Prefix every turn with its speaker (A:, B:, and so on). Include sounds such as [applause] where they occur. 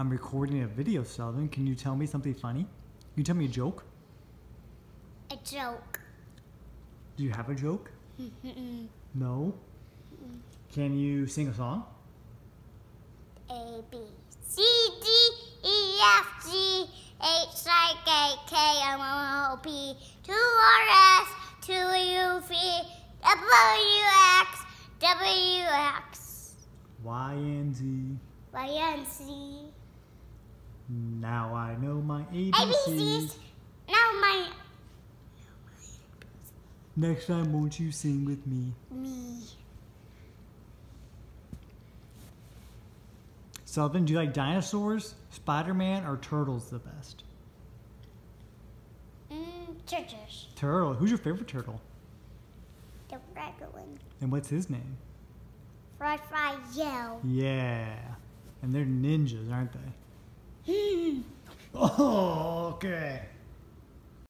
A: I'm recording a video, Sullivan. Can you tell me something funny? Can you tell me a joke?
B: A joke.
A: Do you have a joke? [laughs] No. Can you sing a song?
B: A B C D E F G H I K K M O P Q R S T U V W X W X
A: Y and Z.
B: Y and Z.
A: Now I know my
B: ABCs.
A: ABCs.
B: Now my
A: Next time, won't you sing with me?
B: me.
A: Sullivan, do you like dinosaurs, Spider-Man, or turtles the best?
B: Mm, churches.
A: Turtle. Who's your favorite turtle?
B: The regular one.
A: And what's his name?
B: Fry fry yell.
A: Yeah. And they're ninjas, aren't they? [laughs] Oh, okay.